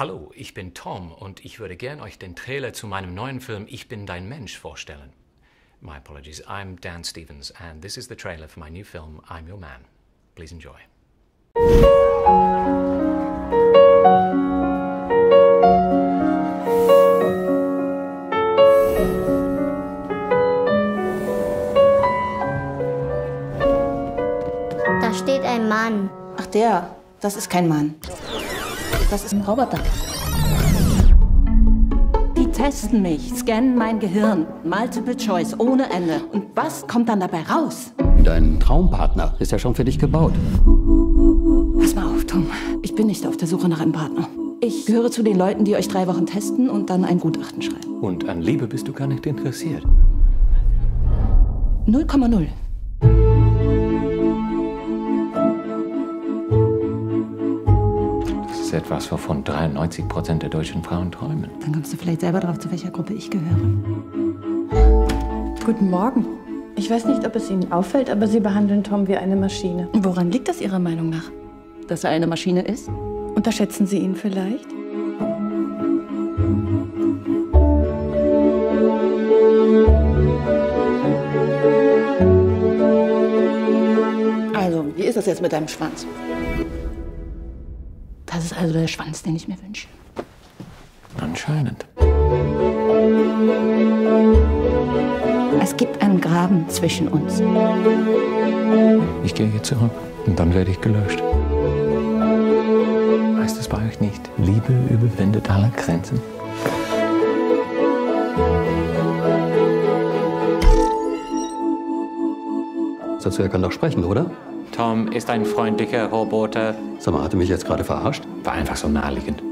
Hallo, ich bin Tom und ich würde gern euch den Trailer zu meinem neuen Film Ich bin dein Mensch vorstellen. My apologies, I'm Dan Stevens and this is the trailer for my new film I'm Your Man. Please enjoy. Da steht ein Mann. Ach der, das ist kein Mann. Das ist ein Roboter. Die testen mich, scannen mein Gehirn. Multiple Choice, ohne Ende. Und was kommt dann dabei raus? Dein Traumpartner ist ja schon für dich gebaut. Pass mal auf, Tom. Ich bin nicht auf der Suche nach einem Partner. Ich gehöre zu den Leuten, die euch drei Wochen testen und dann ein Gutachten schreiben. Und an Liebe bist du gar nicht interessiert. 0,0. Ist etwas, wovon 93 Prozent der deutschen Frauen träumen. Dann kommst du vielleicht selber drauf, zu welcher Gruppe ich gehöre. Guten Morgen. Ich weiß nicht, ob es Ihnen auffällt, aber Sie behandeln Tom wie eine Maschine. Woran liegt das Ihrer Meinung nach? Dass er eine Maschine ist? Unterschätzen Sie ihn vielleicht? Also, wie ist das jetzt mit deinem Schwanz? Das ist also der Schwanz, den ich mir wünsche. Anscheinend. Es gibt einen Graben zwischen uns. Ich gehe hier zurück und dann werde ich gelöscht. Heißt es bei euch nicht, Liebe überwindet alle Grenzen? Du, er kann doch sprechen, oder? Tom ist ein freundlicher Roboter. Sag mal, hat er mich jetzt gerade verarscht? War einfach so naheliegend.